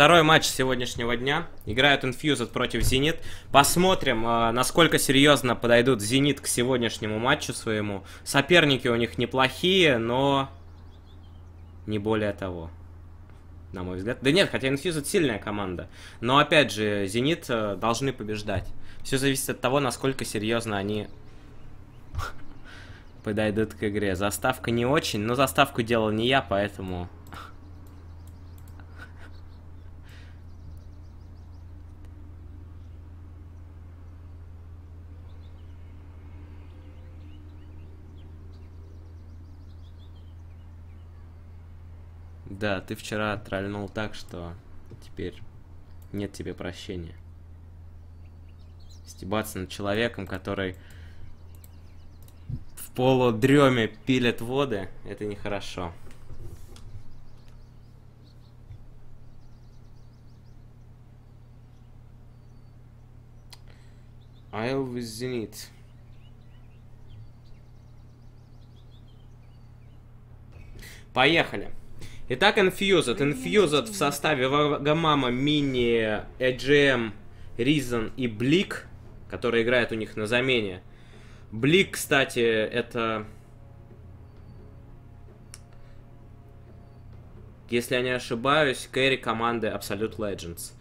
Второй матч сегодняшнего дня. Играют Infused против Зенит. Посмотрим, э, насколько серьезно подойдут Зенит к сегодняшнему матчу своему. Соперники у них неплохие, но не более того. На мой взгляд. Да нет, хотя Infused сильная команда. Но опять же, Зенит э, должны побеждать. Все зависит от того, насколько серьезно они подойдут к игре. Заставка не очень, но заставку делал не я, поэтому Да, ты вчера тролльнул так, что теперь нет тебе прощения. Стебаться над человеком, который в полудреме пилит воды, это нехорошо. I'll with. Поехали. Итак, Infused. Infused в составе Вагамама, Мини, EGM, Reason и Блик, который играет у них на замене. Блик, кстати, это... Если я не ошибаюсь, кэрри команды Absolute Legends.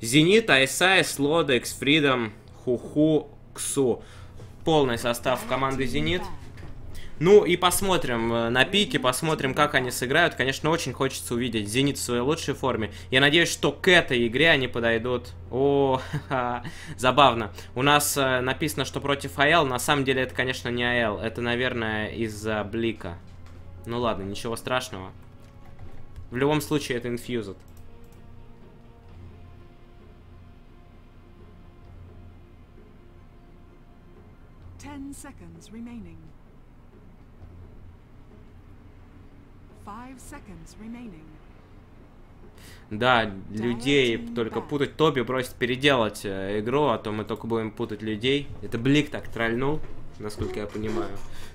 Зенит, Айсай, Слода, X-Freedom, Хуху, Ксу. Полный состав команды Зенит. Ну и посмотрим э, на пике, посмотрим, как они сыграют. Конечно, очень хочется увидеть Зенит в своей лучшей форме. Я надеюсь, что к этой игре они подойдут. О, забавно. У нас э, написано, что против АЛ. На самом деле это, конечно, не АЛ. Это, наверное, из-за Блика. Ну ладно, ничего страшного. В любом случае, это Infused. Ten seconds remaining. Да, людей только путать. Тоби просит переделать э, игру, а то мы только будем путать людей. Это Блик так трольнул, насколько я понимаю.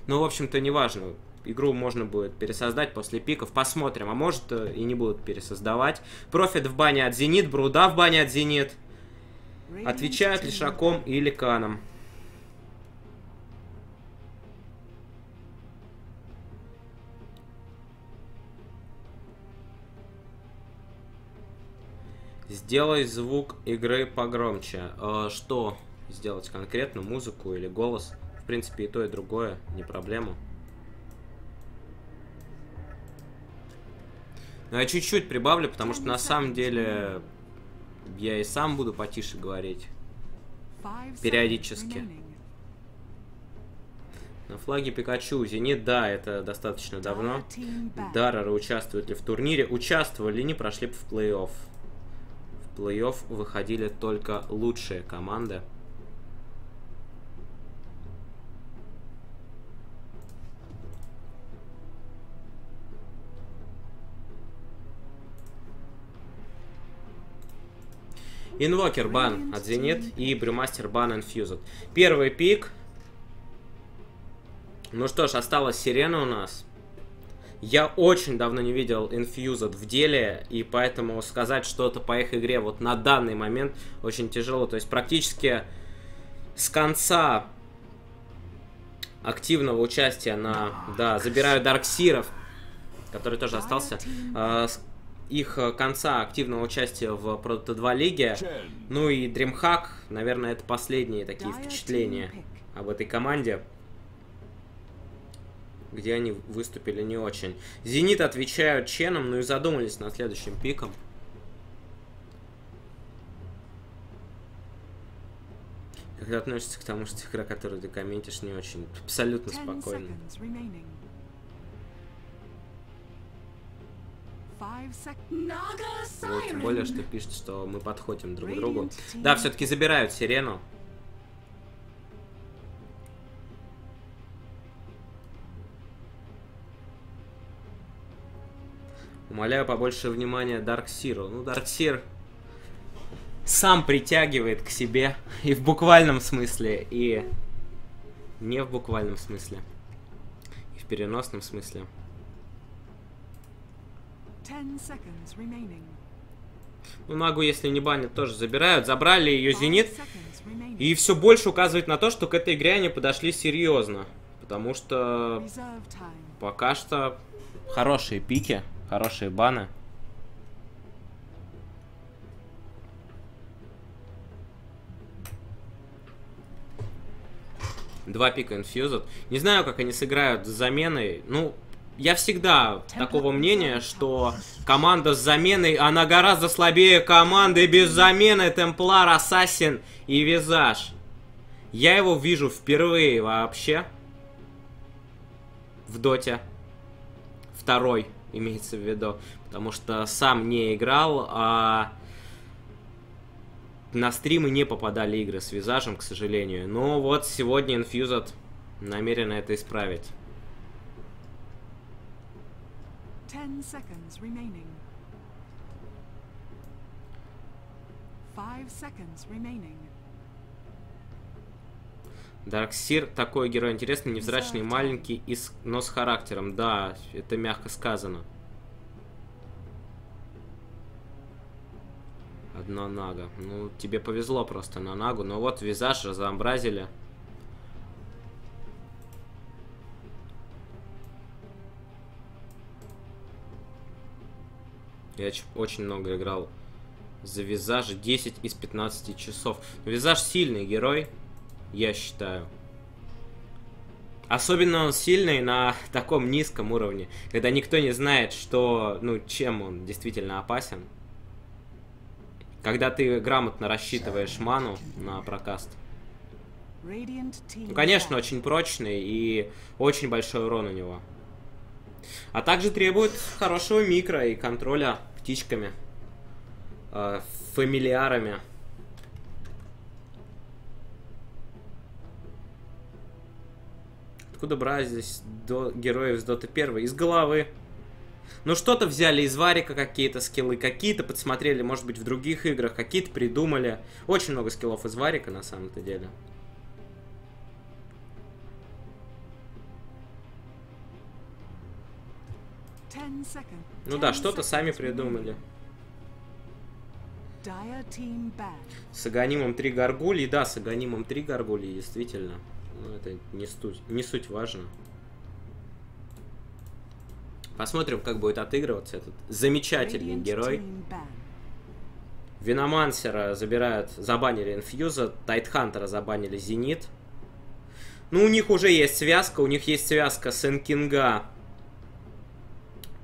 Ну, в общем-то, неважно. Игру можно будет пересоздать после пиков. Посмотрим. А может э, и не будут пересоздавать. Профит в бане от Зенит, Бруда в бане от Зенит. Отвечают Лишаком или Каном. Сделай звук игры погромче. Э, что сделать конкретно? Музыку или голос? В принципе, и то, и другое. Не проблема. Но я чуть-чуть прибавлю, потому что на самом деле я и сам буду потише говорить. Периодически. На флаге Пикачу. Зенит, да, это достаточно давно. Дарреры участвуют ли в турнире? Участвовали, не прошли в плей-офф плей-офф выходили только лучшие команды. Инвокер бан от Зенит и Брюмастер бан Infused. Первый пик. Ну что ж, осталась сирена у нас. Я очень давно не видел Infused в деле, и поэтому сказать что-то по их игре вот на данный момент очень тяжело. То есть практически с конца активного участия на... Да, забираю Дарксиров, который тоже остался. Э, с их конца активного участия в Proto 2 лиге. Ну и DreamHack, наверное, это последние такие впечатления об этой команде где они выступили не очень. Зенит отвечают Ченом, ну и задумались над следующим пиком. Как ты относишься к тому, что игра, которую ты комментишь, не очень абсолютно спокойно? Вот, тем более, что пишет, что мы подходим друг к другу. Да, все-таки забирают сирену. Умоляю побольше внимания Dark Zero. Ну, Dark Zero сам притягивает к себе и в буквальном смысле, и не в буквальном смысле, и в переносном смысле. Ну, Нагу, если не банят, тоже забирают. Забрали ее Зенит. И все больше указывает на то, что к этой игре они подошли серьезно. Потому что пока что хорошие пики, хорошие баны. Два пика Infused. Не знаю, как они сыграют с заменой. Ну, я всегда такого мнения, что команда с заменой, она гораздо слабее команды без замены Темплар, Ассасин и Визаж. Я его вижу впервые вообще в Доте. Второй имеется в виду. Потому что сам не играл, а на стримы не попадали игры с визажем, к сожалению. Но вот сегодня Infused намерен это исправить. 10 seconds remaining. 5 seconds remaining. Дарксир такой герой интересный, невзрачный, маленький, но с характером. Да, это мягко сказано. Одна нага. Ну, тебе повезло просто на нагу. Но вот визаж разнообразили. Я очень много играл за визаж. 10 из 15 часов. Визаж сильный герой, я считаю. Особенно он сильный на таком низком уровне, когда никто не знает, что, ну, чем он действительно опасен. Когда ты грамотно рассчитываешь ману на прокаст. Ну, конечно, очень прочный и очень большой урон у него. А также требует хорошего микро и контроля птичками, э, фамильярами. Откуда брать здесь до героев с Доты 1? Из головы. Ну, что-то взяли из Варика, какие-то скиллы, какие-то подсмотрели, может быть, в других играх, какие-то придумали. Очень много скиллов из Варика, на самом-то деле. Ну да, что-то сами придумали. С Аганимом три горгульи, да, с Аганимом три горгульи, действительно. Но это не суть, не суть важно. Посмотрим, как будет отыгрываться этот замечательный герой. Виномансера забирают, забанили Инфьюза, Тайтхантера забанили Зенит. Ну, у них уже есть связка, у них есть связка Сенкинга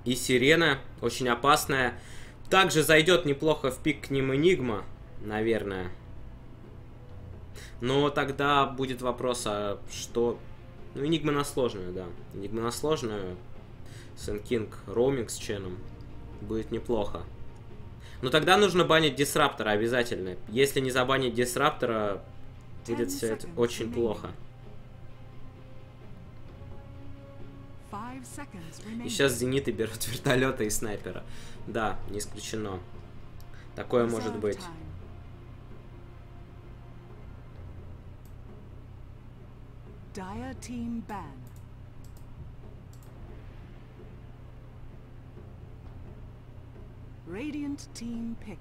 и Сирена, очень опасная. Также зайдет неплохо в пик к ним Энигма, наверное. Но тогда будет вопрос, а что... Ну, Энигма на сложную, да. Энигма на сложную. Сэн Кинг роуминг с Ченом. Будет неплохо. Но тогда нужно банить Дисраптора обязательно. Если не забанить Дисраптора, будет все это очень плохо. И сейчас зениты берут вертолеты и снайпера. Да, не исключено. Такое может быть. Dire team ban. Radiant team pick.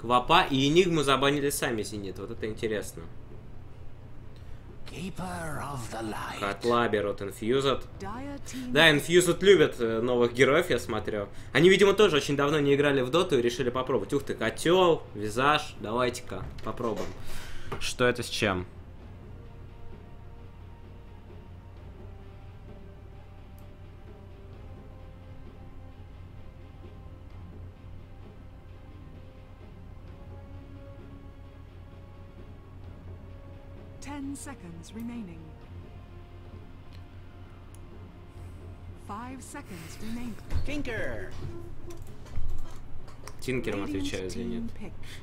Квапа и Энигму забанили сами Зенит. Вот это интересно. Котла берут Infused. Да, Infused любят э, новых героев, я смотрю. Они, видимо, тоже очень давно не играли в доту и решили попробовать. Ух ты, котел, визаж. Давайте-ка попробуем. Что это с чем? seconds remaining. Five seconds remaining. Tinker! Тинкером отвечаю, Зенит.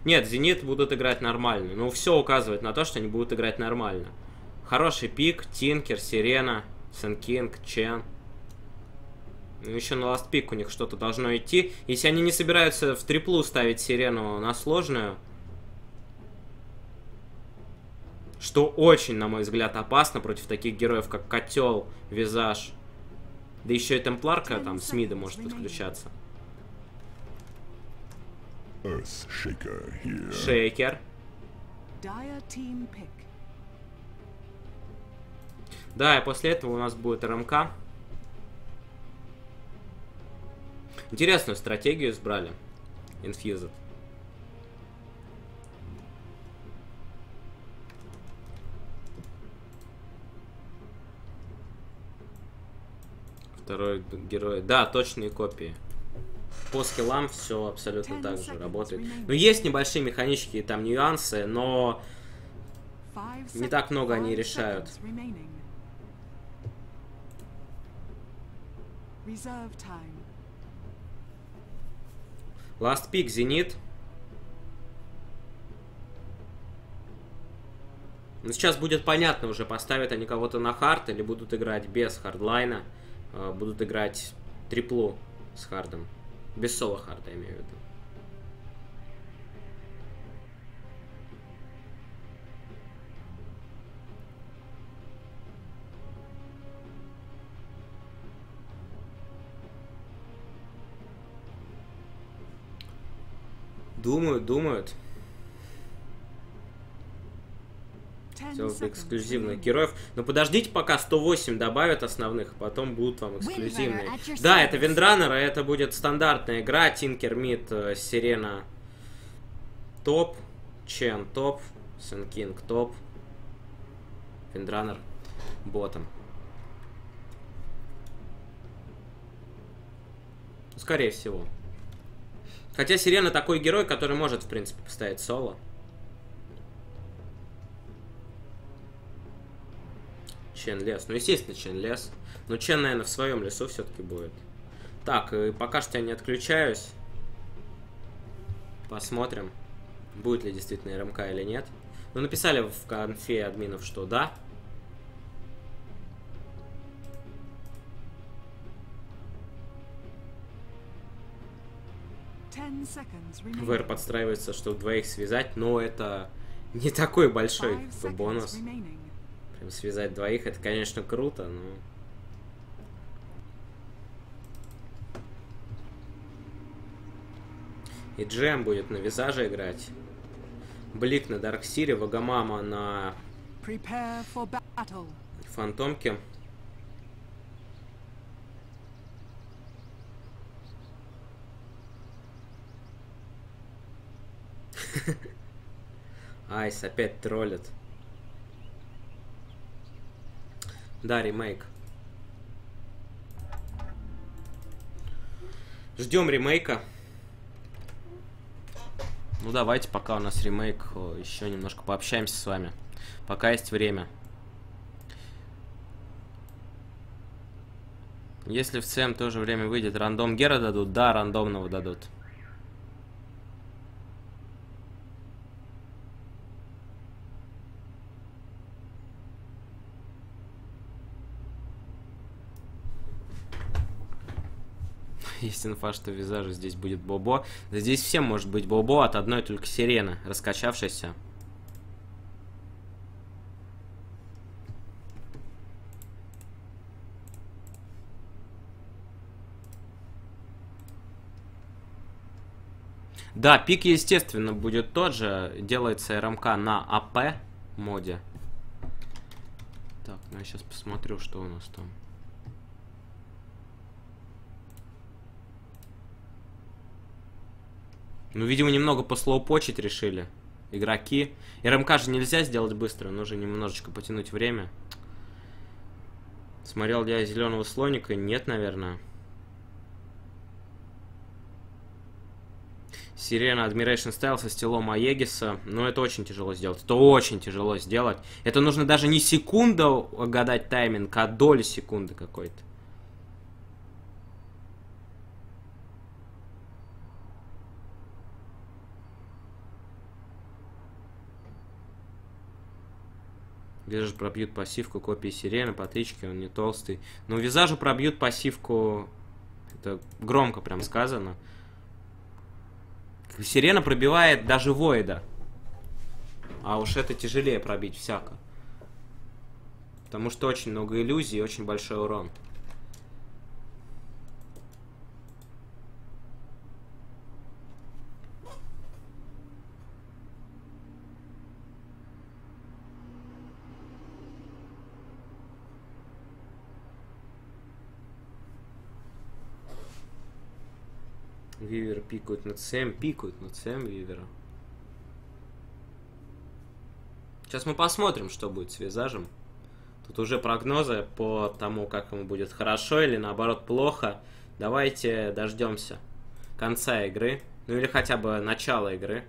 Нет, Зенит будут играть нормально. Ну, все указывает на то, что они будут играть нормально. Хороший пик, Тинкер, Сирена, Сенкинг, Чен. Ну, еще на ласт пик у них что-то должно идти. Если они не собираются в триплу ставить Сирену на сложную, Что очень, на мой взгляд, опасно против таких героев, как Котел, Визаж. Да еще и Темпларка там с мида может подключаться. Earth Shaker here. Шейкер. Dire team pick. Да, и после этого у нас будет РМК. Интересную стратегию избрали. Infused. Второй герой. Да, точные копии. По скиллам все абсолютно так же работает. Но есть небольшие механические там нюансы, но Не так много они решают. Last Pick Зенит. Ну, сейчас будет понятно уже, поставят они кого-то на hard или будут играть без хардлайна. э, Будут играть триплу с хардом. Без соло харда, я имею в виду. Думают, думают. Сделать эксклюзивных героев. Но подождите, пока 108 добавят основных, а потом будут вам эксклюзивные. Да, это Виндранер, а это будет стандартная игра. Тинкер mid, э, Сирена топ, Чен топ, Сенкинг топ, Виндранер ботом. Скорее всего. Хотя Сирена такой герой, который может, в принципе, поставить соло. Чен лес. Ну, естественно, Чен лес. Но Чен, наверное, в своем лесу все-таки будет. Так, и пока что я не отключаюсь. Посмотрим, будет ли действительно РМК или нет. Ну, написали в конфе админов, что да. ВР подстраивается, чтобы двоих связать, но это не такой большой бонус. remaining. Прям связать двоих, это, конечно, круто, но... И Джем будет на визаже играть. Блик на Дарксире, Вагамама на. Фантомке. Айс опять троллит. Да, ремейк. Ждем ремейка. Ну давайте, пока у нас ремейк, о, еще немножко пообщаемся с вами. Пока есть время. Если в ЦМ тоже время выйдет, рандом Гера дадут? Да, рандомного дадут. Есть инфа, что в визаже здесь будет Бобо. Здесь всем может быть Бобо от одной только сирены, раскачавшейся. Да, пик, естественно, будет тот же. Делается РМК на АП моде. Так, ну я сейчас посмотрю, что у нас там. Ну, видимо, немного послоупочить решили игроки. РМК же нельзя сделать быстро, нужно немножечко потянуть время. Смотрел я зеленого слоника? Нет, наверное. Сирена Admiration Style со стилом Аегиса. Ну, это очень тяжело сделать. Это очень тяжело сделать. Это нужно даже не секунду угадать тайминг, а доли секунды какой-то. Визаж пробьют пассивку копии сирены, патрички, он не толстый. Но визажу пробьют пассивку. Это громко прям сказано. Сирена пробивает даже Войда. А уж это тяжелее пробить всяко. Потому что очень много иллюзий и очень большой урон. Пикают над Сэм, пикают над Сэм Вивера. Сейчас мы посмотрим, что будет с визажем. Тут уже прогнозы по тому, как ему будет хорошо или наоборот плохо. Давайте дождемся конца игры. Ну или хотя бы начала игры.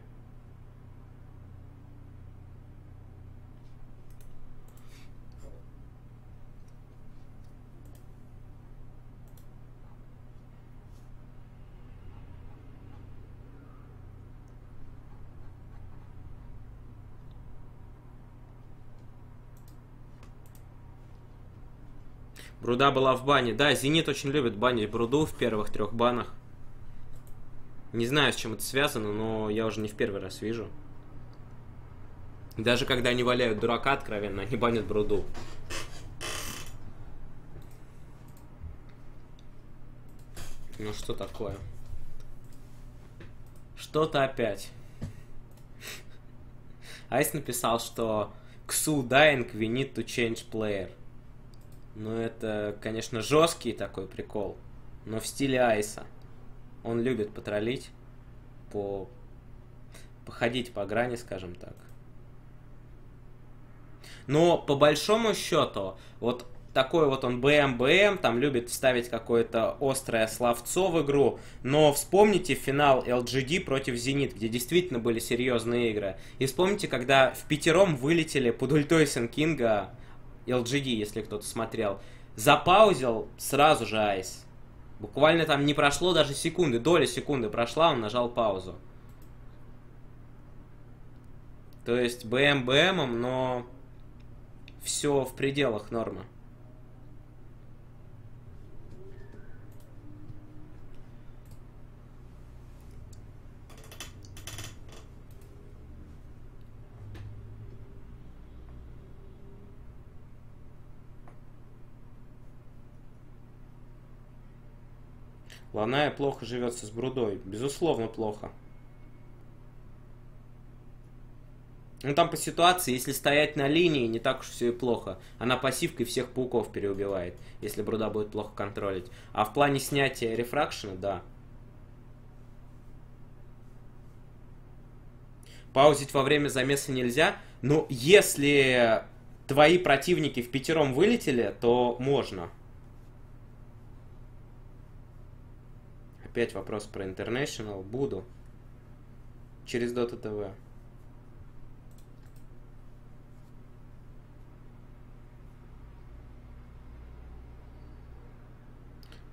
Бруда была в бане. Да, Зенит очень любит банить Бруду в первых трех банах. Не знаю, с чем это связано, но я уже не в первый раз вижу. Даже когда они валяют дурака откровенно, они банят Бруду. Ну что такое? Что-то опять. Айс написал, что Ксу we need to change player. Ну, это, конечно, жесткий такой прикол, но в стиле Айса. Он любит потроллить, по... походить по грани, скажем так. Но по большому счету, вот такой вот он БМ-БМ, там любит ставить какое-то острое словцо в игру, но вспомните финал LGD против Зенит, где действительно были серьезные игры. И вспомните, когда в пятером вылетели под ультой Сенкинга LGD, если кто-то смотрел, запаузил сразу же Айс. Буквально там не прошло даже секунды, доля секунды прошла, он нажал паузу. То есть БМ БМом, но все в пределах нормы. Ланая плохо живется с Брудой. Безусловно, плохо. Ну там по ситуации, если стоять на линии, не так уж все и плохо. Она пассивкой всех пауков переубивает, если Бруда будет плохо контролить. А в плане снятия рефракшена, да. Паузить во время замеса нельзя, но если твои противники в пятером вылетели, то можно. Опять вопрос про International. Буду. Через Dota TV.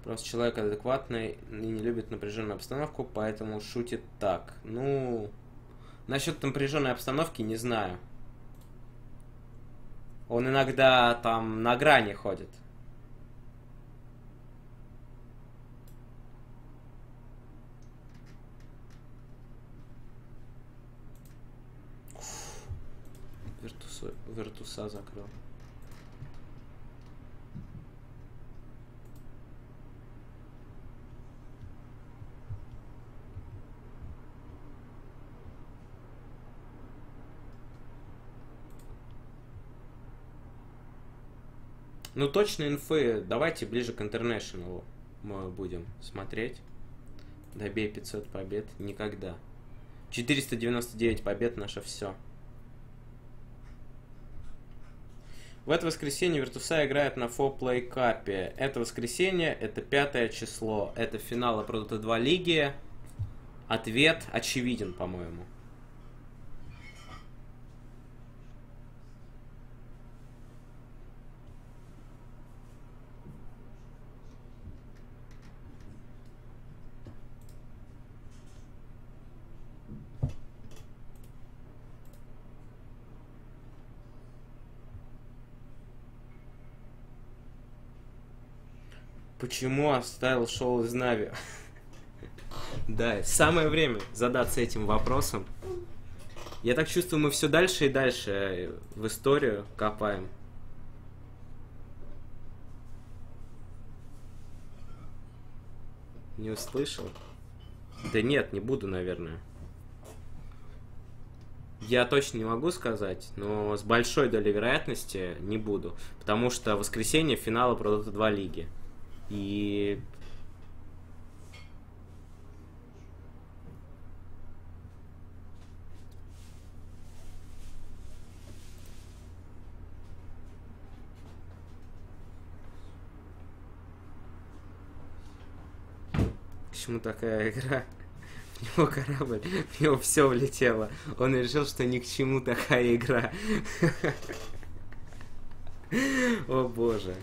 Просто человек адекватный и не любит напряженную обстановку, поэтому шутит так. Ну, насчет напряженной обстановки не знаю. Он иногда там на грани ходит. Вертуса закрыл. Ну, точно инфы давайте ближе к Интернешнлу мы будем смотреть. Добей 500 побед. Никогда. 499 побед наше все. В это воскресенье Виртуса играет на Фоплей Капе. Это воскресенье, это пятое число. Это финал Dota 2 лиги. Ответ очевиден, по-моему. Почему оставил шоу из Нави? Да, самое время задаться этим вопросом. Я так чувствую, мы все дальше и дальше в историю копаем. Не услышал? Да нет, не буду, наверное. Я точно не могу сказать, но с большой долей вероятности не буду. Потому что в воскресенье финала про Dota 2 лиги. И почему такая игра? В него корабль, в него все влетело. Он решил, что ни к чему такая игра. О боже.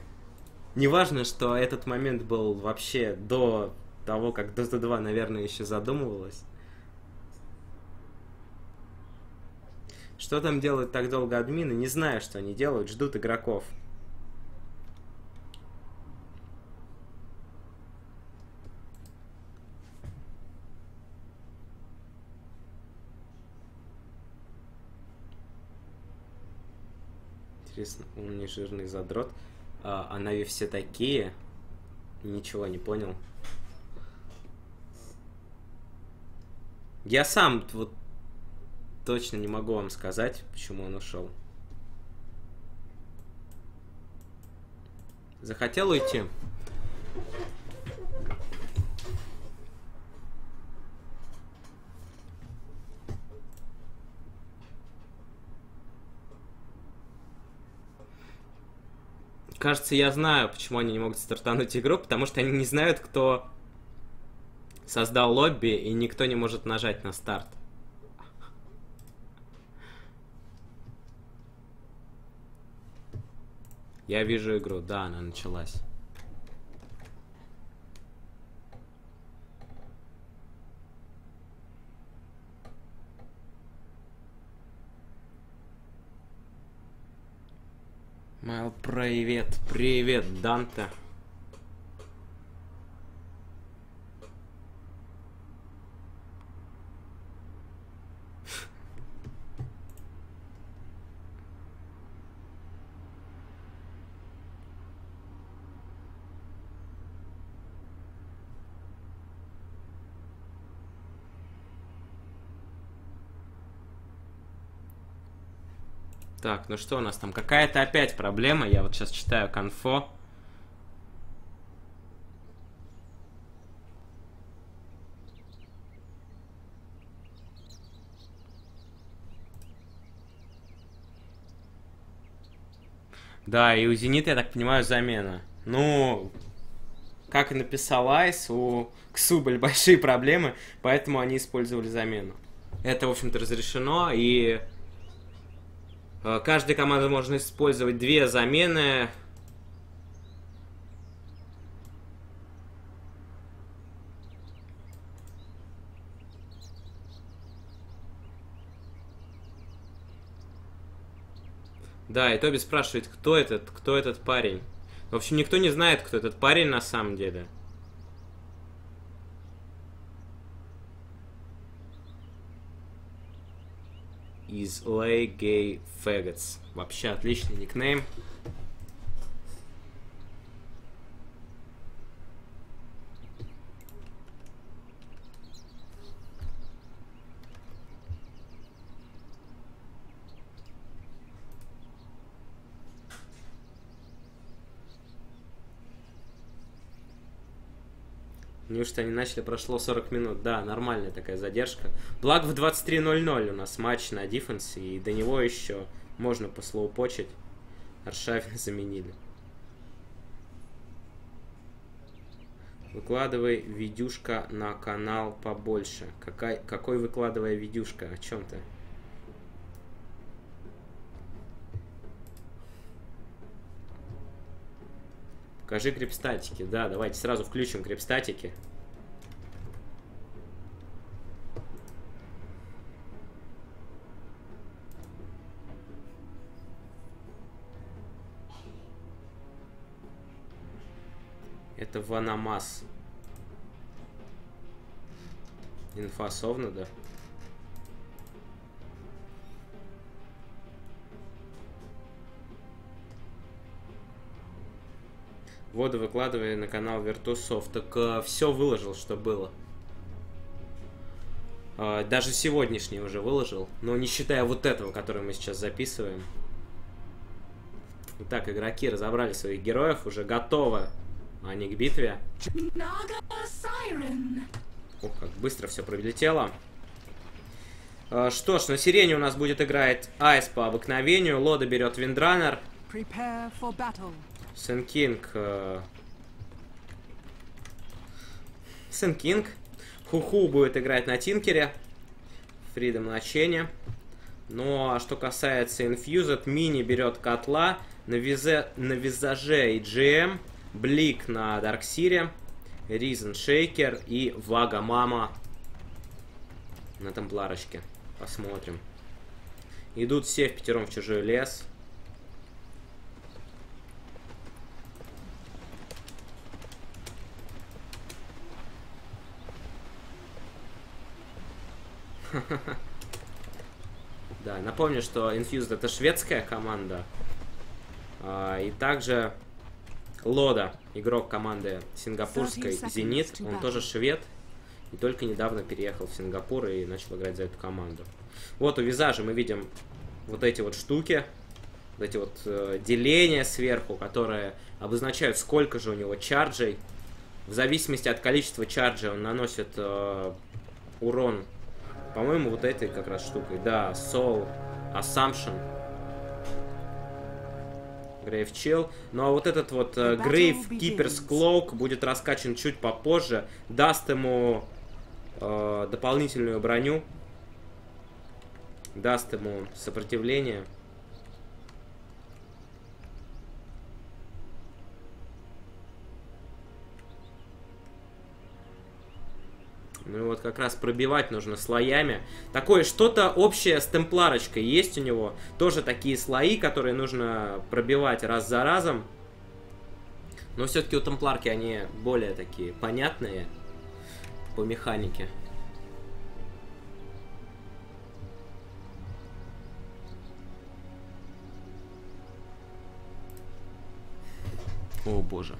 Неважно, что этот момент был вообще до того, как Dota 2, наверное, еще задумывалась. Что там делают так долго админы? Не знаю, что они делают. Ждут игроков. Интересно, не жирный задрот. А, Нави все такие. Ничего не понял. Я сам вот точно не могу вам сказать, почему он ушел. Захотел уйти? Кажется, я знаю, почему они не могут стартануть игру, потому что они не знают, кто создал лобби, и никто не может нажать на старт. Я вижу игру, да, она началась. Майл, привет, привет, Данте. Так, ну что у нас там? Какая-то опять проблема. Я вот сейчас читаю конфо. Да, и у Зенита, я так понимаю, замена. Ну, как и написал Айс, у Ксу были большие проблемы, поэтому они использовали замену. Это, в общем-то, разрешено, и каждая команда может использовать две замены. Да, и Тоби спрашивает, кто этот, кто этот парень. В общем, никто не знает, кто этот парень на самом деле. Из Lay Gay Faggots. Вообще отличный никнейм. Неужто они начали, прошло 40 минут. Да, нормальная такая задержка. Благо в 23.00 у нас матч на дефенсе, и до него еще можно послоупочить. Аршавина заменили. Выкладывай видюшка на канал побольше. Какой, какой выкладывая видюшка? О чем ты? Покажи крипстатики. Да, давайте сразу включим крипстатики. Ванамас. Инфа совна, да? Воду выкладывая на канал Виртусов. Так э, все выложил, что было. Э, даже сегодняшний уже выложил. Но не считая вот этого, который мы сейчас записываем. Итак, игроки разобрали своих героев. Уже готовы они к битве. Ох, как быстро все пролетело. Э, что ж, на сирене у нас будет играть Айс по обыкновению. Лода берет Виндранер. Prepare for battle. Сэн Кинг... Э, Сэн Кинг. Хуху будет играть на Тинкере. Фридом на Чене. Ну, а что касается Infused, Мини берет котла. На, визе, на визаже и GM. Блик на Дарксире. Ризен Шейкер и Вага Мама на темпларочке. Посмотрим. Идут все в пятером в чужой лес. Да, напомню, что Infused это шведская команда. А, и также Лода, игрок команды сингапурской Зенит, он тоже швед. И только недавно переехал в Сингапур и начал играть за эту команду. Вот у визажа мы видим вот эти вот штуки, вот эти вот э, деления сверху, которые обозначают, сколько же у него чарджей. В зависимости от количества charge ей он наносит э, урон по-моему, вот этой как раз штукой. Да, Soul Assumption. Grave Chill. Ну а вот этот вот Grave Keeper's Cloak будет раскачан чуть попозже. Даст ему э, дополнительную броню. Даст ему сопротивление. Ну и вот как раз пробивать нужно слоями. Такое что-то общее с темпларочкой есть у него. Тоже такие слои, которые нужно пробивать раз за разом. Но все-таки у темпларки они более такие понятные по механике. О боже.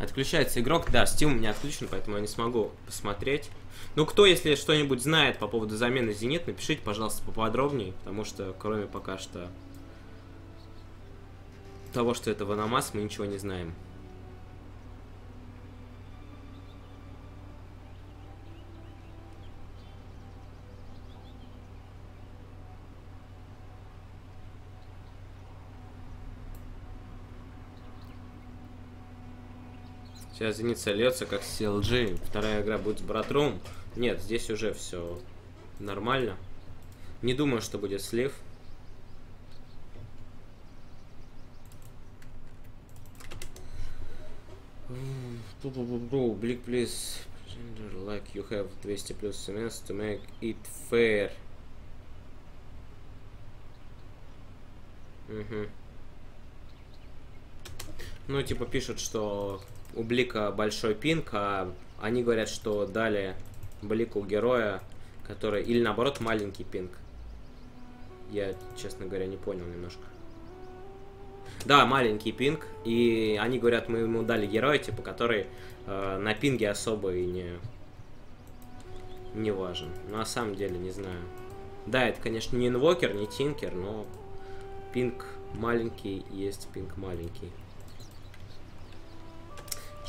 Отключается игрок. Да, Steam у меня отключен, поэтому я не смогу посмотреть. Ну, кто, если что-нибудь знает по поводу замены Зенит, напишите, пожалуйста, поподробнее, потому что кроме пока что того, что это Ваномас, мы ничего не знаем. Сейчас Зенит сольется как CLG. Вторая игра будет с Братрум. Нет, здесь уже все нормально. Не думаю, что будет слив. Блик, please. Like you have 200 плюс SMS to make it fair. Угу. Ну, типа пишут, что у Блика большой пинг, а они говорят, что дали Блику героя, который... Или наоборот, маленький пинг. Я, честно говоря, не понял немножко. Да, маленький пинг. И они говорят, мы ему дали героя, типа, который э, на пинге особо и не... Не важен. Но на самом деле, не знаю. Да, это, конечно, не инвокер, не тинкер, но пинг маленький есть пинг маленький.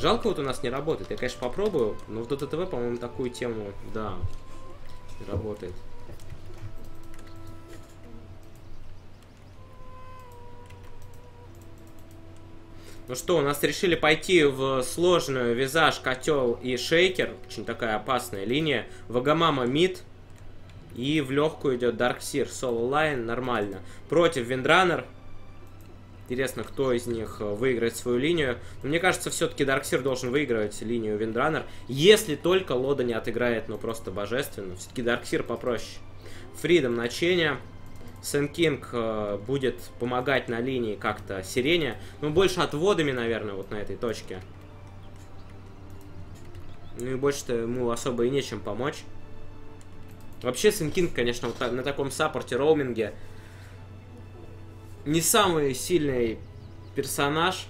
Жалко вот у нас не работает. Я, конечно, попробую, но в ДТТВ, по-моему, такую тему, да, работает. Ну что, у нас решили пойти в сложную визаж, котел и шейкер. Очень такая опасная линия. Вагамама мид. И в легкую идет Дарксир. Соло line нормально. Против Виндранер. Интересно, кто из них э, выиграет свою линию. Но мне кажется, все-таки Дарксир должен выигрывать линию Виндранер. Если только Лода не отыграет, ну просто божественно. Все-таки Дарксир попроще. Фридом на Чене. Сэн Кинг э, будет помогать на линии как-то Сирене. Ну, больше отводами, наверное, вот на этой точке. Ну и больше-то ему особо и нечем помочь. Вообще, Сэн Кинг, конечно, вот на таком саппорте роуминге не самый сильный персонаж,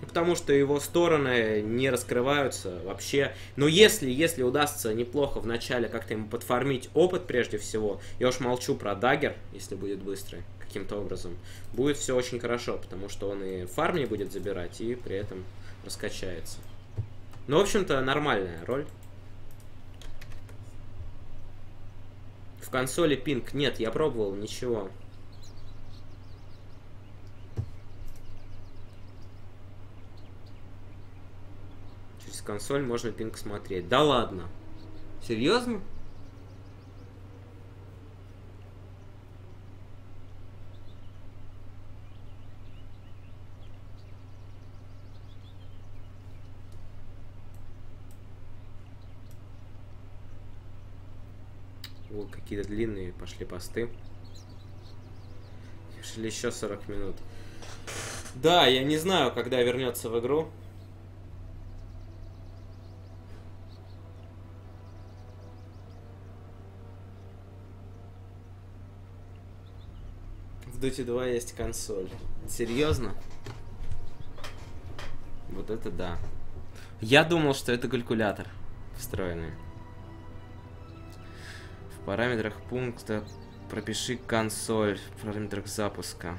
потому что его стороны не раскрываются вообще. Но если, если удастся неплохо вначале как-то ему подформить опыт прежде всего, я уж молчу про dagger, если будет быстрый каким-то образом, будет все очень хорошо, потому что он и фарм не будет забирать, и при этом раскачается. Ну, в общем-то, нормальная роль. В консоли пинг. Нет, я пробовал, ничего. Через консоль можно пинг смотреть. Да ладно. Серьезно? О, какие-то длинные пошли посты. Решили еще 40 минут. Да, я не знаю, когда вернется в игру. В Dota 2 есть консоль. Серьезно? Вот это да. Я думал, что это калькулятор встроенный. В параметрах пункта пропиши консоль в параметрах запуска.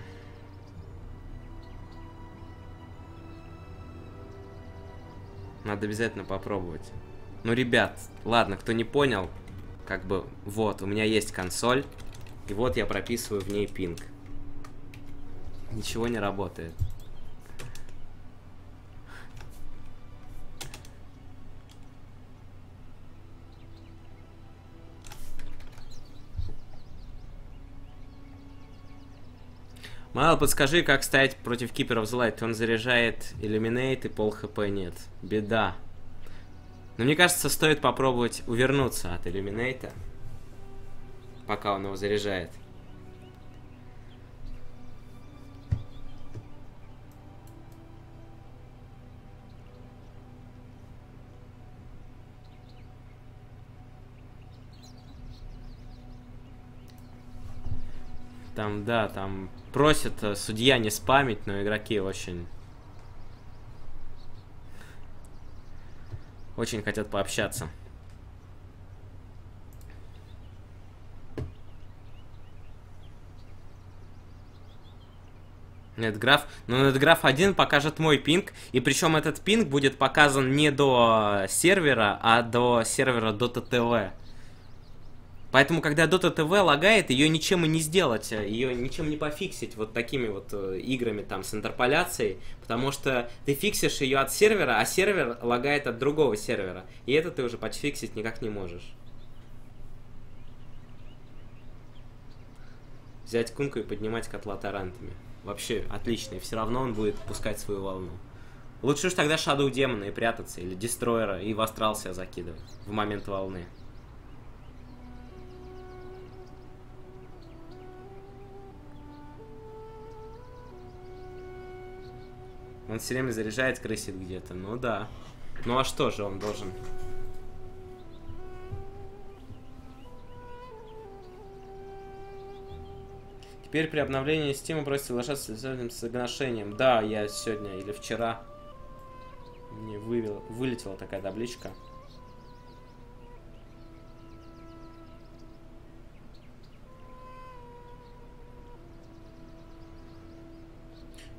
Надо обязательно попробовать. Ну, ребят, ладно, кто не понял, как бы, вот, у меня есть консоль, и вот я прописываю в ней пинг. Ничего не работает. Майл, подскажи, как стоять против the Light. Он заряжает Illuminate и пол хп нет. Беда. Но мне кажется, стоит попробовать увернуться от Illuminate. Пока он его заряжает. Там, да, там просят э, судья не спамить, но игроки очень... Очень хотят пообщаться. Нетграф. Но Нетграф 1 покажет мой пинг. И причем этот пинг будет показан не до сервера, а до сервера Dota TV. Поэтому, когда Dota TV лагает, ее ничем и не сделать, ее ничем не пофиксить вот такими вот э, играми там с интерполяцией, потому что ты фиксишь ее от сервера, а сервер лагает от другого сервера, и это ты уже подфиксить никак не можешь. Взять кунку и поднимать котла тарантами. Вообще отлично, и все равно он будет пускать свою волну. Лучше уж тогда Shadow демона и прятаться, или Дестройера, и в астрал себя закидывать в момент волны. Он все время заряжает, крысит где-то. Ну да. Ну а что же он должен? Теперь при обновлении Steam просит соглашаться с этим соглашением. Да, я сегодня или вчера мне вывел, вылетела такая табличка.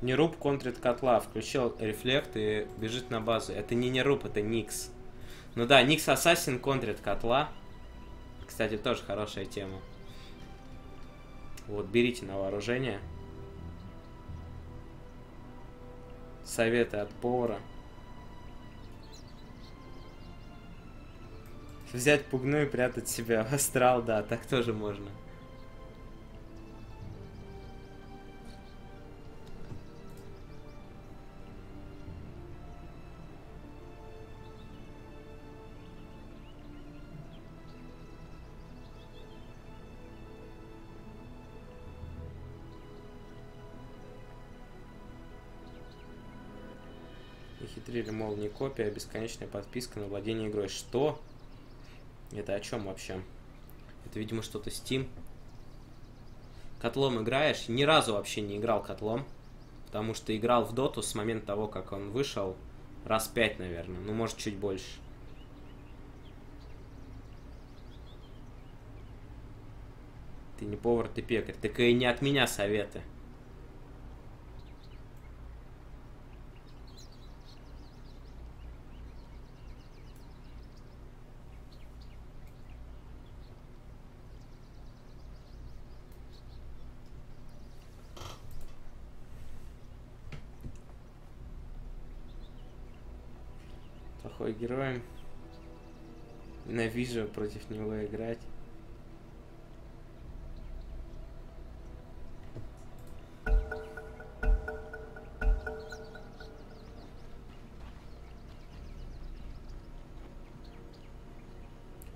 Неруб контрит котла, включил рефлект и бежит на базу. Это не Неруб, это Никс. Ну да, Никс Ассасин контрит котла. Кстати, тоже хорошая тема. Вот, берите на вооружение. Советы от повара. Взять пугну и прятать себя в астрал, да, так тоже можно. Хитрили, мол, не копия, бесконечная подписка на владение игрой. Что? Это о чем вообще? Это, видимо, что-то Steam. Котлом играешь? Ни разу вообще не играл котлом. Потому что играл в доту с момента того, как он вышел. Раз пять, наверное. Ну, может, чуть больше. Ты не повар, ты пекарь. Так и не от меня советы. Плохой герой. Ненавижу против него играть.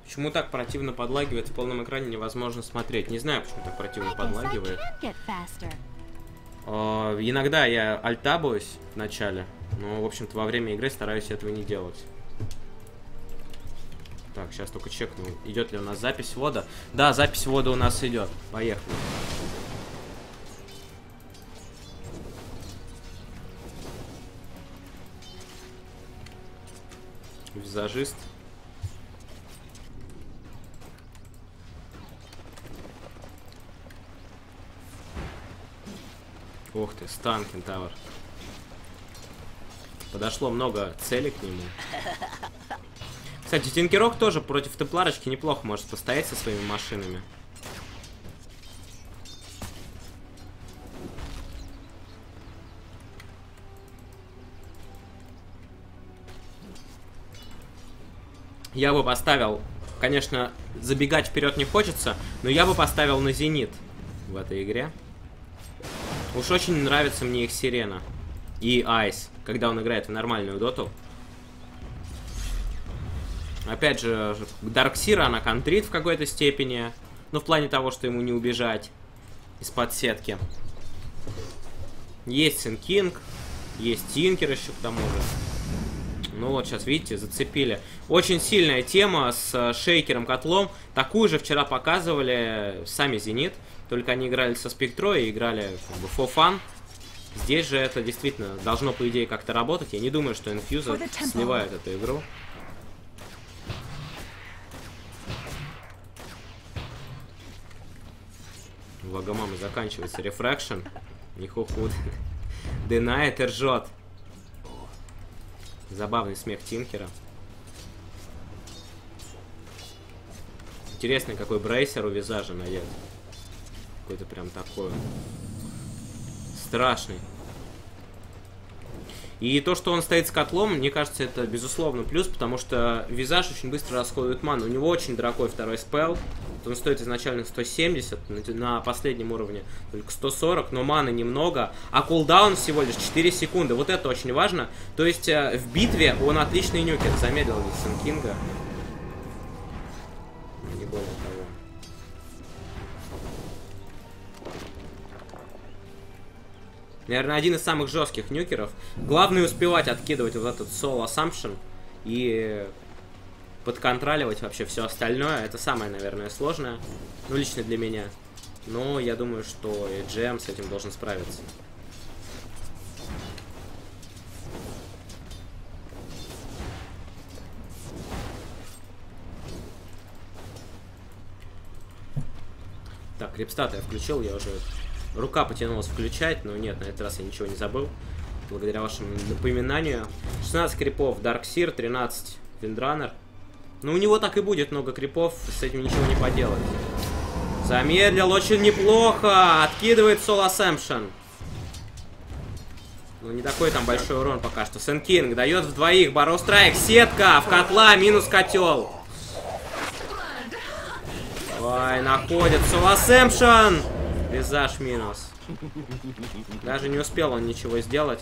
Почему так противно подлагивает в полном экране невозможно смотреть? Не знаю, почему так противно подлагивает. Faster. А, иногда я альтабуюсь в начале, но, в общем-то, во время игры стараюсь этого не делать. Так, сейчас только чекну, идет ли у нас запись ввода. Да, запись ввода у нас идет. Поехали. Визажист. Ух ты, стан Кентавр. Подошло много целей к нему. Кстати, Тинкерок тоже против Тепларочки неплохо может постоять со своими машинами. Я бы поставил, конечно, забегать вперед не хочется, но я бы поставил на Зенит в этой игре. Уж очень нравится мне их Сирена и Айс, когда он играет в нормальную доту. Опять же, Дарксира она контрит в какой-то степени. Ну, в плане того, что ему не убежать из-под сетки. Есть Сэн Кинг, есть Тинкер еще к тому же. Ну вот, сейчас, видите, зацепили. Очень сильная тема с э, шейкером-котлом. Такую же вчера показывали сами Зенит. Только они играли со Спектро и играли как бы for fun. Здесь же это действительно должно, по идее, как-то работать. Я не думаю, что Infuser сливает эту игру. У Вагамамы заканчивается рефракшн. Нихуху. Денайт и ржет. Забавный смех Тинкера. Интересный, какой брейсер у визажа надет. Какой-то прям такой. Страшный. И то, что он стоит с котлом, мне кажется, это безусловно плюс, потому что визаж очень быстро расходует ману. У него очень дорогой второй спел. Он стоит изначально 170, на последнем уровне только 140, но маны немного. А кулдаун всего лишь 4 секунды. Вот это очень важно. То есть э, в битве он отличный нюкер. Замедлил Сэн Кинга. Не более Наверное, один из самых жестких нюкеров. Главное успевать откидывать вот этот Soul Assumption и подконтроливать вообще все остальное. Это самое, наверное, сложное. Ну, лично для меня. Но я думаю, что и GM с этим должен справиться. Так, репстат я включил, я уже... Рука потянулась включать, но нет, на этот раз я ничего не забыл. Благодаря вашему напоминанию. 16 крипов Darkseer, 13 Windrunner. Ну, у него так и будет много крипов, с этим ничего не поделать. Замедлил очень неплохо. Откидывает Soul Assumption. Ну, не такой там большой урон пока что. Сен Кинг дает в двоих. Барроу Страйк. Сетка в котла. Минус котел. Ой, находит Soul Assumption. Визаж минус. Даже не успел он ничего сделать.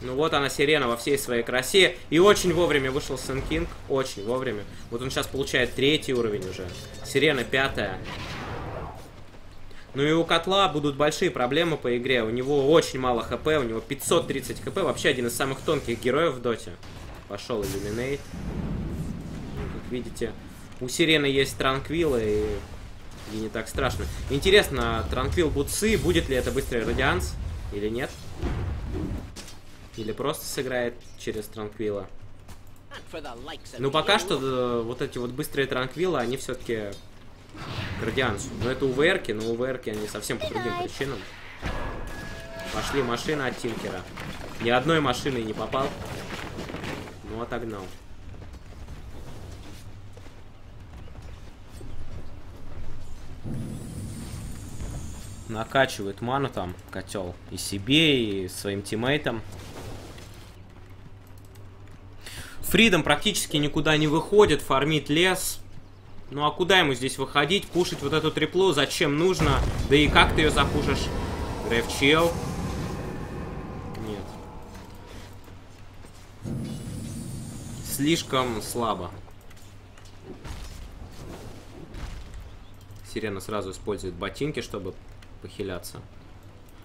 Ну вот она, сирена во всей своей красе. И очень вовремя вышел Сэн Кинг. Очень вовремя. Вот он сейчас получает третий уровень уже. Сирена пятая. Ну и у котла будут большие проблемы по игре. У него очень мало хп, у него 530 хп. Вообще один из самых тонких героев в доте. Пошел Иллюминейт. Ну, как видите, у Сирены есть Транквилла и... и не так страшно. Интересно, Транквилл Бутсы, будет ли это быстрый радианс или нет? Или просто сыграет через Транквилла. Ну, пока что э, вот эти вот быстрые Транквиллы, они все-таки к Радиансу. Но это УВРки, но УВРки они совсем по другим причинам. Пошли машины от Тинкера. Ни одной машины не попал. Ну, отогнал. Накачивает ману там, котел. И себе, и своим тиммейтам. Фридом практически никуда не выходит, фармит лес. Ну а куда ему здесь выходить? Пушить вот эту триплу зачем нужно? Да и как ты ее запушишь? Грейвчел. Нет. Слишком слабо. Сирена сразу использует ботинки, чтобы похиляться.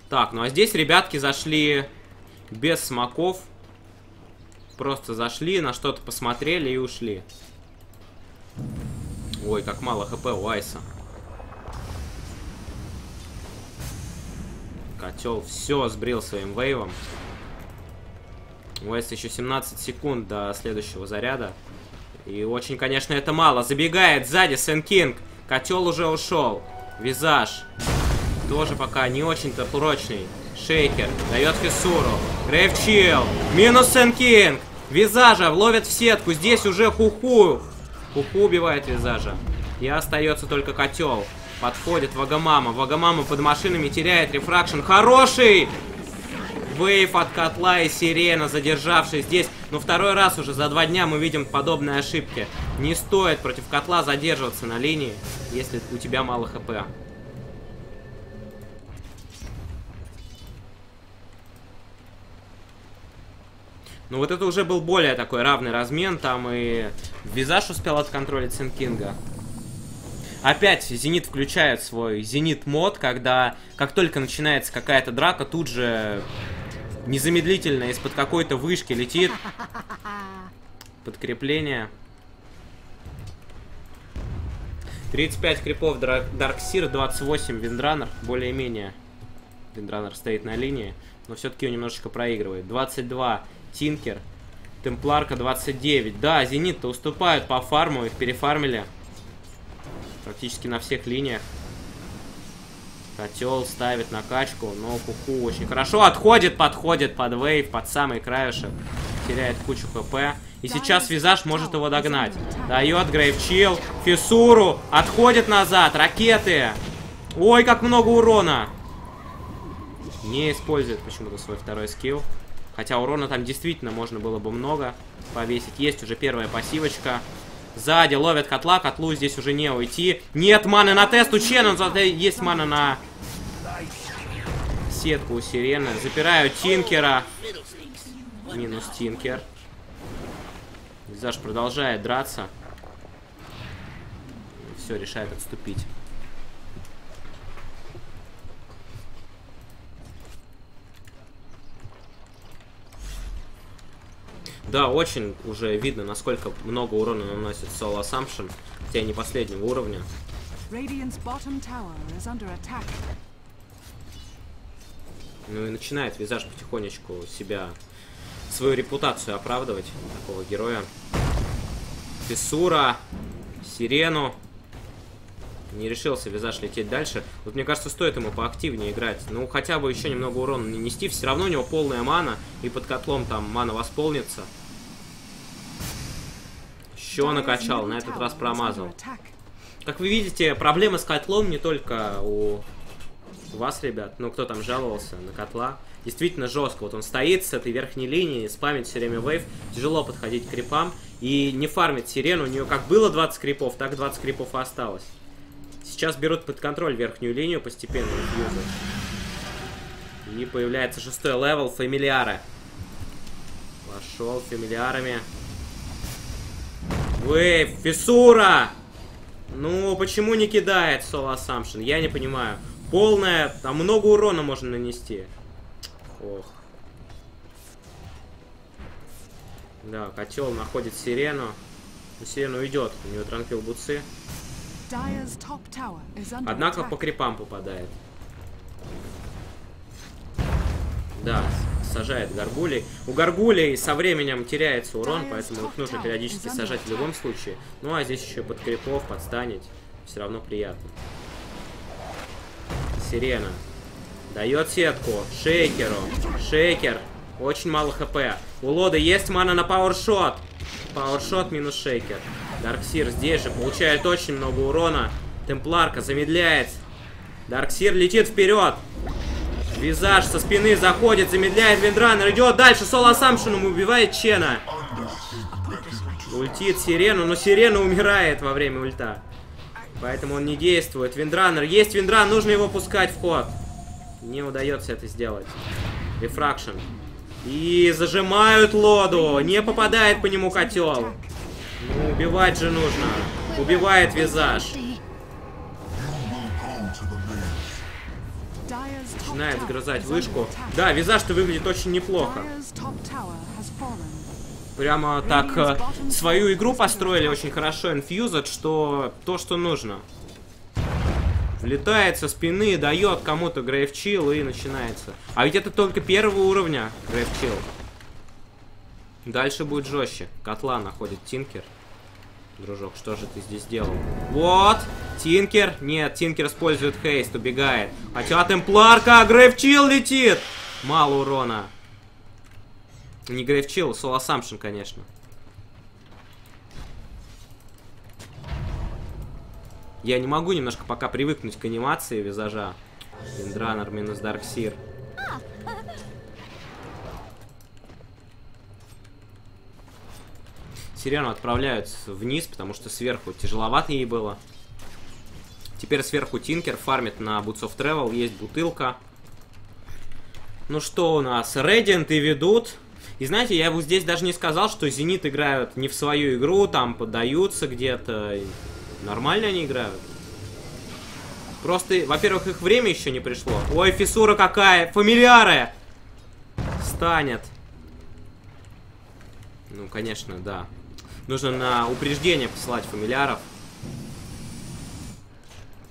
Так, ну а здесь ребятки зашли без смоков. Просто зашли, на что-то посмотрели и ушли. Ой, как мало хп у Айса. Котел все сбрил своим wave ом. У Айса еще 17 секунд до следующего заряда. И очень, конечно, это мало. Забегает сзади Сен Кинг. Котел уже ушел. Визаж. Тоже пока не очень-то прочный. Шейкер. Дает фиссуру. Grave Chill. Минус Сен Кинг. Визажа ловят в сетку. Здесь уже хуху. Хуху убивает Визажа. И остается только котел. Подходит Вагамама. Вагамама под машинами теряет рефракшн. Хороший! Вейв от котла и сирена, задержавший здесь. Но второй раз уже за два дня мы видим подобные ошибки. Не стоит против котла задерживаться на линии, если у тебя мало хп. Ну вот это уже был более такой равный размен. Там и Визаж успел отконтролить Сенкинга. Опять Зенит включает свой Зенит mode, когда как только начинается какая-то драка, тут же незамедлительно из-под какой-то вышки летит подкрепление. 35 крипов Дарксир, 28 Виндранер, более-менее. Виндранер стоит на линии, но все-таки немножечко проигрывает. 22 Тинкер, Темпларка 29. Да, Зенит-то уступают по фарму, их перефармили. Практически на всех линиях. Котел ставит накачку, но Куху очень хорошо отходит, подходит под вейв, под самый краешек. Теряет кучу хп. И сейчас Визаж может его догнать. Дает Грейвчил, Фисуру, отходит назад, ракеты. Ой, как много урона. Не использует почему-то свой второй скилл. Хотя урона там действительно можно было бы много повесить. Есть уже первая пассивочка. Сзади ловят котла, котлу здесь уже не уйти. Нет маны на тест у Чена, зато есть мана на сетку у Сирены. Запираю Тинкера. Минус Тинкер. Заш продолжает драться. Все, решает отступить. Да, очень уже видно, насколько много урона наносит Soul Assumption, хотя и не последнего уровня. Ну и начинает Визаж потихонечку себя, свою репутацию оправдывать, такого героя. Фиссура, Сирену. Не решился Визаж лететь дальше. Вот мне кажется, стоит ему поактивнее играть. Ну, хотя бы еще немного урона нанести. Все равно у него полная мана. И под котлом там мана восполнится. Еще накачал, на этот раз промазал. Как вы видите, проблемы с котлом не только у вас, ребят. Ну, кто там жаловался на котла. Действительно жестко. Вот он стоит с этой верхней линии, спамит все время wave. Тяжело подходить к крипам. И не фармит Сирена. У нее как было 20 крипов, так 20 крипов и осталось. Сейчас берут под контроль верхнюю линию постепенно. И появляется шестой level фамильяра. Пошел фамильярами. Wave, фиссура! Ну, почему не кидает Soul Assumption? Я не понимаю. Полная, там много урона можно нанести. Ох. Да, котел находит сирену. Ну, сирену уйдет, у нее транквил буцы. Однако по крипам попадает. Да, сажает горгулей. У горгулей со временем теряется урон, поэтому их нужно периодически сажать в любом случае. Ну а здесь еще под крипов подстанет. Все равно приятно. Сирена. Дает сетку. Шейкеру. Шейкер. Очень мало хп. У Лода есть мана на Powershot. Powershot минус шейкер. Дарксир здесь же получает очень много урона. Темпларка замедляет. Дарксир летит вперед. Визаж со спины заходит, замедляет Виндранер, идет дальше, Soul Assumption ом убивает Чена. Ультит Сирену, но Сирена умирает во время ульта. Поэтому он не действует. Виндранер. Есть Виндран, нужно его пускать в ход. Не удается это сделать. Рефракшн. И зажимают лоду. Не попадает по нему котел. Ну, убивать же нужно. Убивает визаж. Начинает сгрызать вышку. Да, визаж-то выглядит очень неплохо. Прямо так э, свою игру построили очень хорошо Infused, что то, что нужно. Влетает со спины, дает кому-то грейвчил и начинается. А ведь это только первого уровня грейвчил. Дальше будет жестче. Котла находит Тинкер. Дружок, что же ты здесь делал? Вот! Тинкер! Нет, Тинкер использует хейст, убегает. Хотя темпларка, грейвчил летит! Мало урона. Не Grave Chill, Soul Assumption, конечно. Я не могу немножко пока привыкнуть к анимации визажа. Виндранер минус Дарксир. Сирену отправляют вниз, потому что сверху тяжеловато ей было. Теперь сверху Тинкер фармит на Boots of Travel, есть бутылка. Ну что у нас? Radiant и ведут. И знаете, я вот здесь даже не сказал, что Зенит играют не в свою игру, там поддаются где-то. Нормально они играют. Просто, во-первых, их время еще не пришло. Ой, фиссура какая! Фамильяры! Станет. Ну, конечно, да. Нужно на упреждение посылать фамильяров.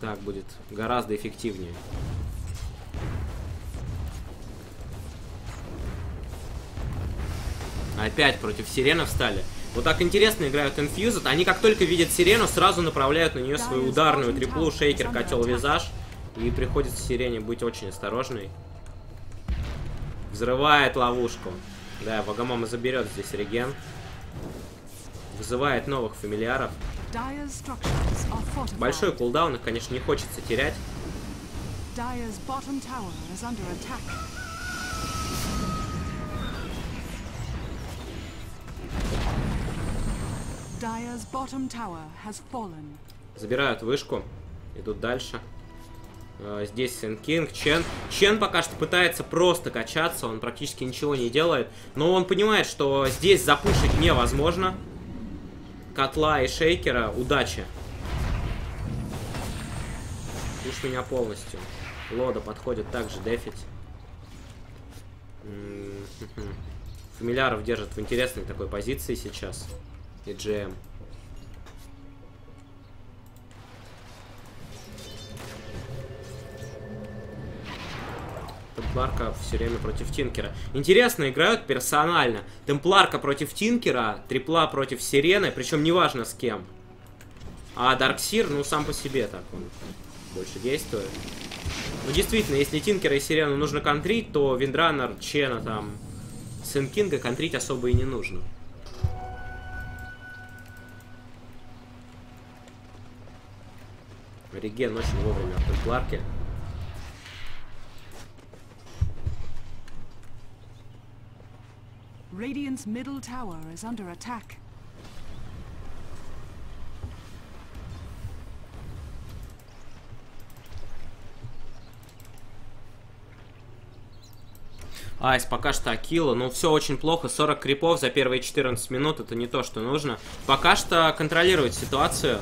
Так будет гораздо эффективнее. Опять против сирены встали. Вот так интересно играют Infused. Они как только видят сирену, сразу направляют на нее свою ударную триплу, шейкер, котел, визаж. И приходится сирене быть очень осторожной. Взрывает ловушку. Да, Вагамама заберет здесь реген. Вызывает новых фамильяров. Большой кулдаун, их, конечно, не хочется терять. Забирают вышку. Идут дальше. Э, Здесь Сэн Кинг, Чен. Чен пока что пытается просто качаться, он практически ничего не делает. Но он понимает, что здесь запушить невозможно. Котла и Шейкера, удачи. Пуш меня полностью. Лода подходит также дефить. Фамильяров держит в интересной такой позиции сейчас. И GM. Темпларка все время против Тинкера. Интересно, играют персонально. Темпларка против Тинкера, Трипла против Сирены, причем неважно с кем. А Дарксир, ну, сам по себе так он больше действует. Ну, действительно, если Тинкера и Сирену нужно контрить, то Виндранер, Чена там, Сэн Кинга контрить особо и не нужно. Реген очень вовремя в Темпларке. Radiant's middle tower is under attack. Айс пока что Акила, ну все очень плохо, 40 крипов за первые 14 минут, это не то, что нужно. Пока что контролирует ситуацию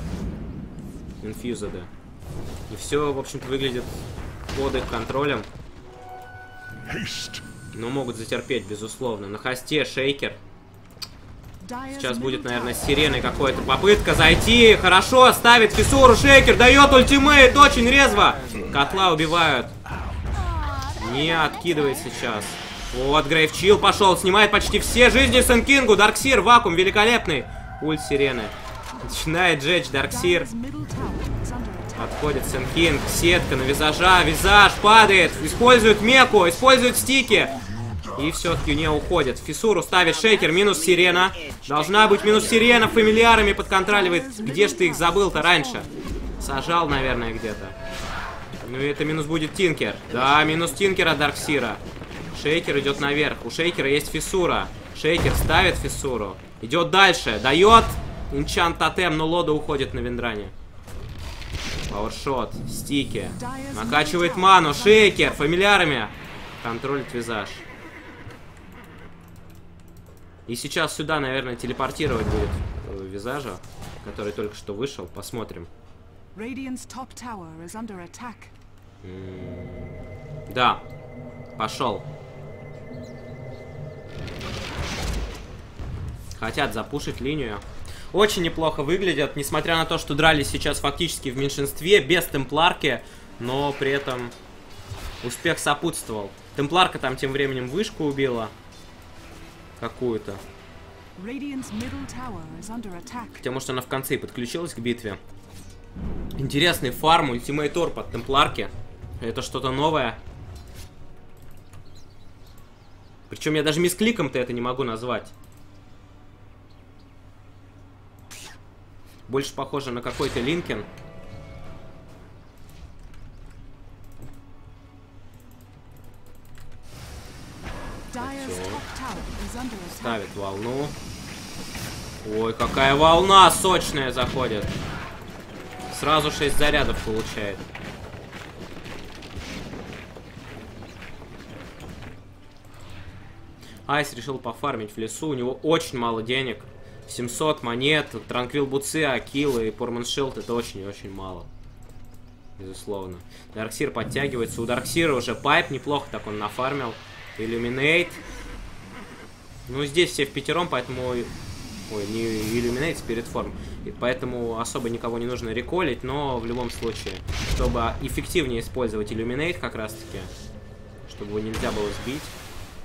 Инфьюзеда. И все, в общем-то, выглядит под их контролем. Haste. Но могут затерпеть, безусловно. На haste Шейкер. Сейчас будет, наверное, с сиреной какой-то попытка зайти. Хорошо, ставит фиссуру Шейкер, дает ультимейт, очень резво. Котла убивают. Не откидывает сейчас. Вот, Grave Chill пошел, снимает почти все жизни Сенкингу. Дарксир, вакуум, великолепный. Ульт сирены. Начинает жечь Дарксир. Подходит Сенкинг, сетка на визажа, визаж падает, использует меку, использует стики. И все-таки не уходит. Фисуру ставит шейкер, минус сирена. Должна быть минус сирена, фамильярами подконтроливает. Где ж ты их забыл-то раньше? Сажал, наверное, где-то. Ну и это минус будет Тинкер. Да, минус Тинкера Дарксира. Шейкер идет наверх. У Шейкера есть фиссура. Шейкер ставит фиссуру. Идет дальше. Дает Enchant Totem, но лода уходит на вендране. Powershot, стики. Накачивает ману. Шейкер, фамильярами. Контролит визаж. И сейчас сюда, наверное, телепортировать будет э, визажа, который только что вышел. Посмотрим. Да, пошел. Хотят запушить линию. Очень неплохо выглядят, несмотря на то, что дрались сейчас фактически в меньшинстве, без темпларки, но при этом успех сопутствовал. Темпларка там тем временем вышку убила. Какую-то. Хотя, может, она в конце и подключилась к битве. Интересный фарм, орб от темпларки. Это что-то новое. Причем я даже мискликом-то это не могу назвать. Больше похоже на какой-то Линкен. Attack. Ставит волну. Ой, какая волна сочная заходит. Сразу 6 зарядов получает. Айс решил пофармить в лесу. У него очень мало денег. 700 монет, Tranquil буцы, Аквила и Poor Man's Shield это очень и очень мало. Безусловно. Дарксир подтягивается. У Дарксира уже пайп неплохо так он нафармил. Illuminate. Ну, здесь все в пятером, поэтому... Ой, не Illuminate, Spirit Form. И поэтому особо никого не нужно реколить, но в любом случае, чтобы эффективнее использовать Illuminate как раз-таки, чтобы его нельзя было сбить.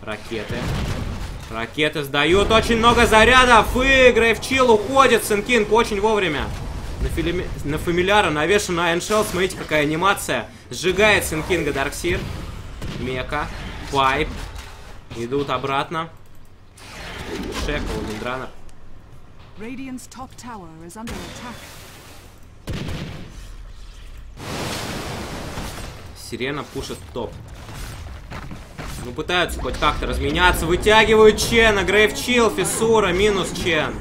Ракеты. Ракеты сдают очень много зарядов, и Grave Chill уходит, Сенкинг очень вовремя. На, филими... на фамильяра навешена Ion Shell, смотрите, какая анимация. Сжигает Сенкинга Дарксир. Мека. Пайп. Идут обратно. Шекл, Миндранер. Radiant's top tower is under attack. Сирена пушит топ. Ну, пытаются хоть как-то разменяться. Вытягивают Чена. Грейв Чил, Фиссура, минус Чен.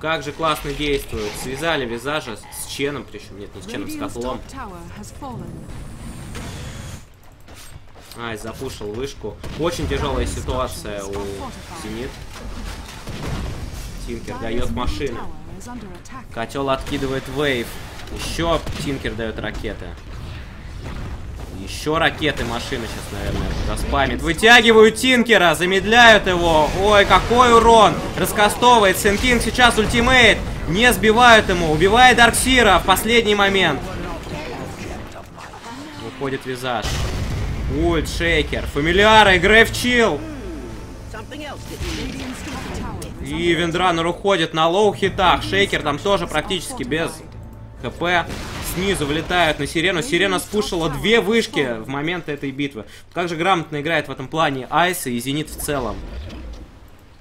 Как же классно действует. Связали визажа с Ченом, причем. Нет, не с Ченом, с котлом. Ай, запушил вышку. Очень тяжелая ситуация у Зенит. Тинкер дает машину. Котел откидывает вейв. Еще Тинкер дает ракеты. Еще ракеты машины сейчас, наверное, распамит. Вытягивают Тинкера, замедляют его. Ой, какой урон. Раскастовывает. Сенкинг сейчас ультимейт. Не сбивают ему. Убивает Дарксира в последний момент. Уходит визаж. Ульт, шейкер. Фамильяра и Grave Chill. И Вендранер уходит на лоу хитах. Шейкер там тоже практически без хп. Снизу влетают на Сирену. Сирена спушила две вышки в момент этой битвы. Как же грамотно играет в этом плане Айса и Зенит в целом.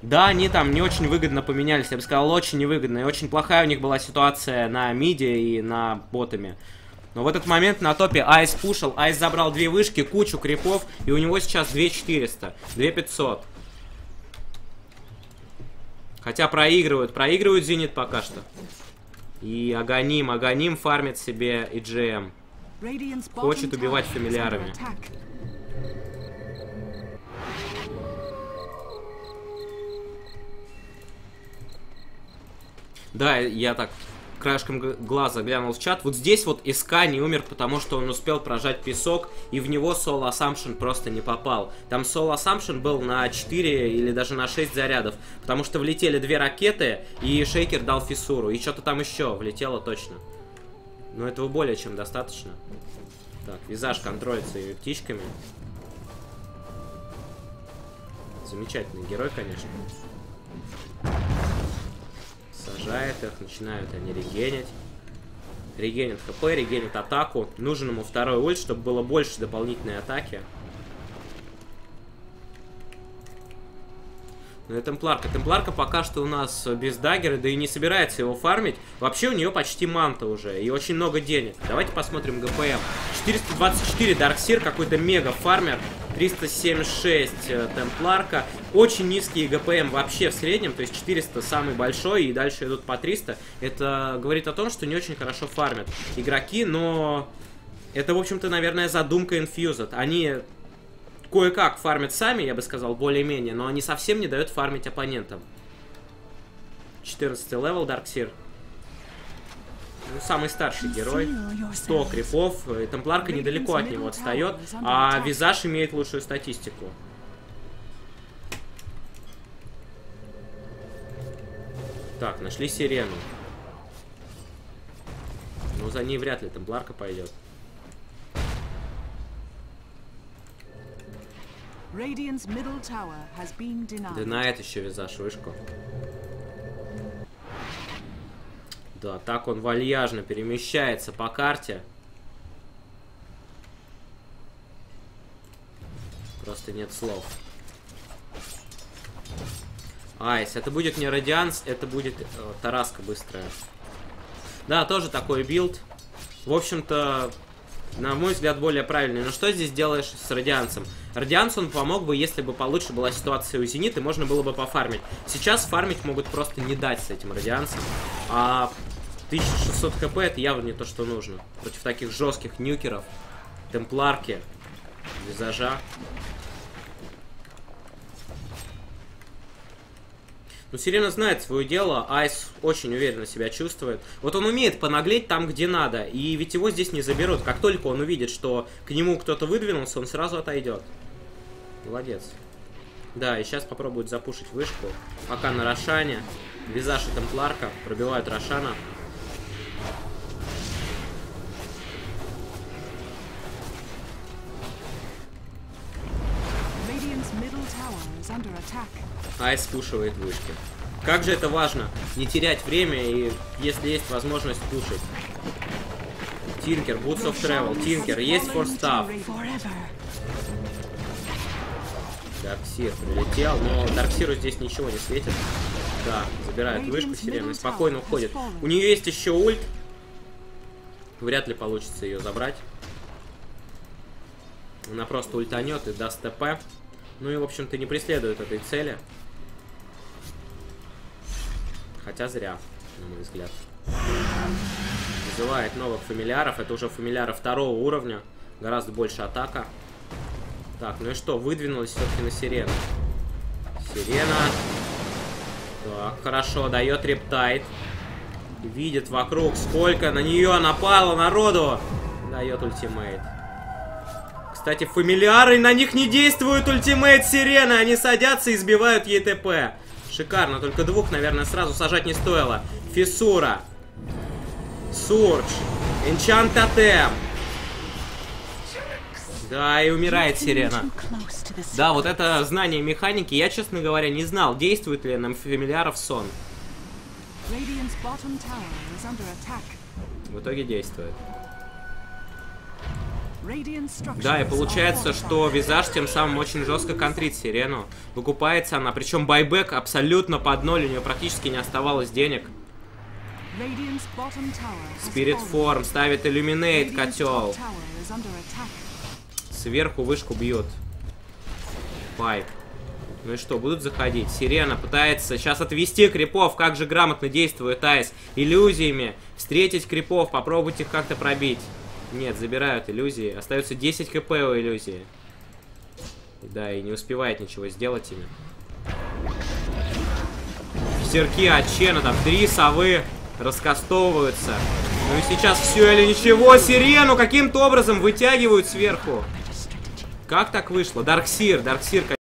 Да, они там не очень выгодно поменялись, я бы сказал, очень невыгодно. И очень плохая у них была ситуация на миде и на ботами. Но в этот момент на топе Айс пушил, Айс забрал две вышки, кучу крипов, и у него сейчас 2400, 2500. Хотя проигрывают. Проигрывают Зенит пока что. И Аганим. Аганим фармит себе EGM. Bottom Хочет убивать фамильярами. Да, я так краешком глаза глянул в чат. Вот здесь вот СК не умер, потому что он успел прожать песок, и в него Soul Assumption просто не попал. Там Soul Assumption был на 4 или даже на 6 зарядов, потому что влетели две ракеты, и Шейкер дал фиссуру, и что-то там еще влетело точно. Но этого более чем достаточно. Так, визаж контролится и птичками. Замечательный герой, конечно. Сажает их, начинают они регенить. Регенит хп, регенит атаку. Нужен ему второй ульт, чтобы было больше дополнительной атаки. И Темпларка. Темпларка пока что у нас без даггера, да и не собирается его фармить. Вообще у нее почти манта уже, и очень много денег. Давайте посмотрим ГПМ. 424 Дарксир, какой-то мега фармер. 376 э, темпларка. Очень низкие ГПМ вообще в среднем, то есть 400 самый большой, и дальше идут по 300. Это говорит о том, что не очень хорошо фармят игроки, но это, в общем-то, наверное, задумка Infused. Они кое-как фармят сами, я бы сказал, более-менее, но они совсем не дают фармить оппонентам. 14 level Дарксир. Ну, самый старший герой. 100 крипов. И Темпларка недалеко от него отстает. А Визаж имеет лучшую статистику. Так, нашли сирену. Ну, за ней вряд ли Темпларка пойдет. Динает еще Визаж вышку. Да, так он вальяжно перемещается по карте. Просто нет слов. Айс, это будет не Radiance, это будет э, Тараска быстрая. Да, тоже такой билд. В общем-то, на мой взгляд, более правильный. Но что здесь делаешь с Радианцем? Radiance он помог бы, если бы получше была ситуация у Зенита, можно было бы пофармить. Сейчас фармить могут просто не дать с этим Радианцем. А 1600 хп это явно не то, что нужно. Против таких жестких нюкеров, темпларки, визажа. Ну, Сирена знает свое дело, Айс очень уверенно себя чувствует. Вот он умеет понаглеть там, где надо, и ведь его здесь не заберут. Как только он увидит, что к нему кто-то выдвинулся, он сразу отойдет. Молодец. Да, и сейчас попробует запушить вышку. Пока на Рошане. Визаж и Темпларка пробивают Рошана. Айс спушивает вышки. Как же это важно, не терять время и если есть возможность пушить. Тинкер, Boots of Travel, Тинкер, есть for Staff. Дарксир прилетел, но Дарксиру здесь ничего не светит. Да, забирает вышку сирены, спокойно уходит. У нее есть еще ульт. Вряд ли получится ее забрать. Она просто ультанет и даст ТП. Ну и, в общем-то, не преследует этой цели. Хотя зря, на мой взгляд. Вызывает новых фамильяров. Это уже фамильяры второго уровня. Гораздо больше атака. Так, ну и что? Выдвинулась все-таки на сирену. Сирена. Так, хорошо. Дает рептайт. Видит вокруг, сколько на нее напало народу. Дает ультимейт. Кстати, фамильяры, на них не действует ультимейт сирены. Они садятся и сбивают ей ТП. Шикарно. Только двух, наверное, сразу сажать не стоило. Фиссура. Сурдж. Энчант Тотем. Да, и умирает сирена. Да, вот это знание механики, я, честно говоря, не знал, действует ли нам фамильяров сон. В итоге действует. Да, и получается, что Визаж тем самым очень жестко контрит Сирену. Выкупается она, причем байбек абсолютно под ноль, у нее практически не оставалось денег. Спирит Форм ставит иллюминейт котел. Сверху вышку бьет. Пайп. Ну и что, будут заходить? Сирена пытается сейчас отвести крипов. Как же грамотно действует Айс. Иллюзиями. Встретить крипов, попробовать их как-то пробить. Нет, забирают иллюзии. Остается 10 хп у иллюзии. Да, и не успевает ничего сделать ими. Серки от Чена, там три совы раскастовываются. Ну и сейчас все или ничего. Сирену каким-то образом вытягивают сверху. Как так вышло? Дарксир, Дарксир,